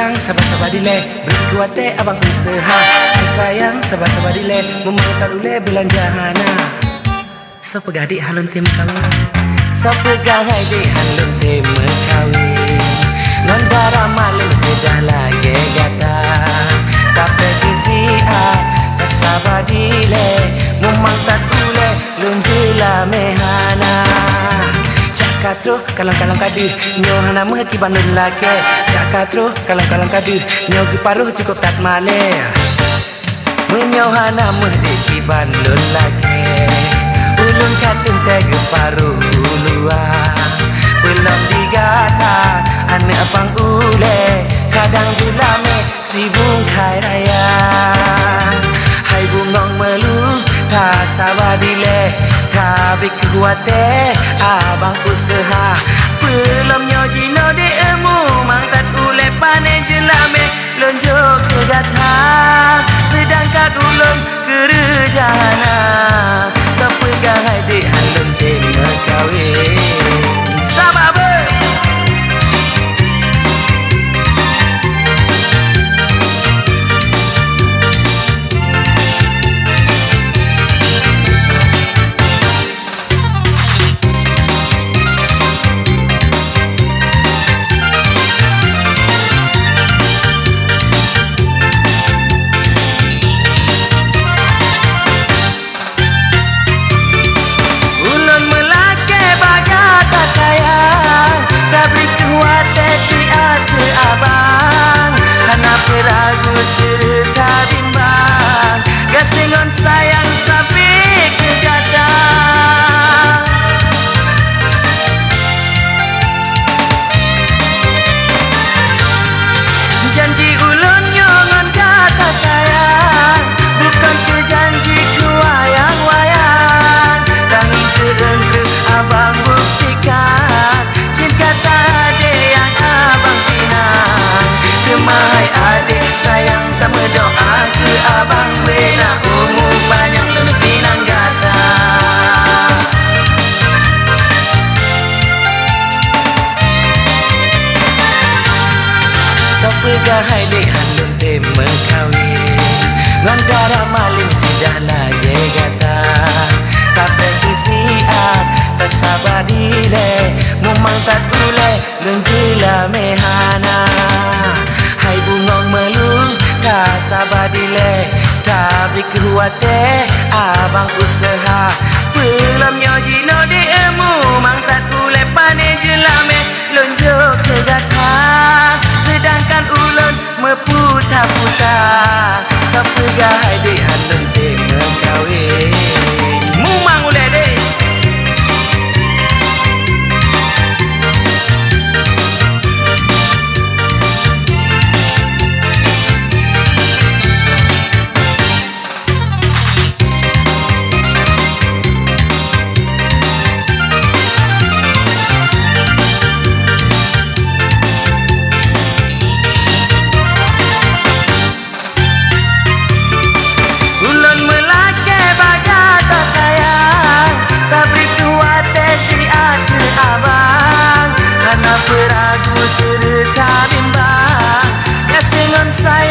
sayang sabar-sabar dile Beri kuate abang usaha. Hai sayang sabar-sabar dile Memang tak belanja hana So pegadik halun tim kawin So pegadik halun tim kawin Non darah malu sudah lagi gata Tapi kisi ah sabar dile Memang tak boleh Lunjila mehana Cakatro kalang-kalang kadu Nyo hana mehati bandun lagi Cakatro kalang-kalang kadu Nyo paruh cukup tak male Menyo hana mehati bandun lagi Ulun katun tega paruh ulua. Belum digata Ane abang ule. Kadang gulame Si bungkai raya. Hai bungong melu Tak sabar dile Tapi kuate Abang usaha. Belum nyoji di emu Mang tak ule panen jelame. Lonjok ke gata Sedangkan ulun kerjana Siapa gahai di halun tengah kawin Pegahai di handun te mengkawin Ngandara maling tidak lagi gata Tapi kisiat tak sabar dile Memang tak boleh lenjila mehana Tapi kuate abang usaha Belum nyoji no di emu Mang tak boleh panen jelame Lonjok ke gata sedangkan ulun meputar-putar. Siapa gahai di halun tengah kawin beragu cerita bimbang. Kasih dengan saya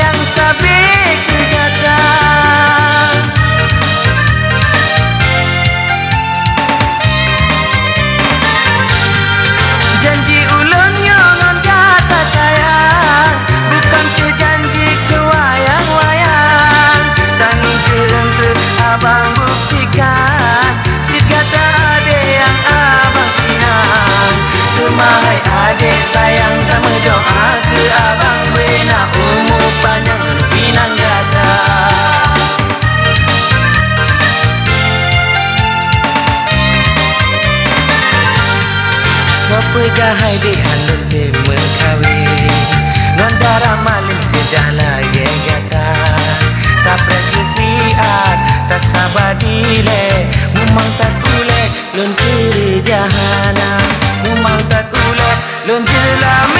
sayang sama doa ke abang Bena umur panjang pinang gata Sopo gahai di halun di mekawin Non darah maling cedah lagi gata. Tak prekisiat Tak sabar dile Memang tak la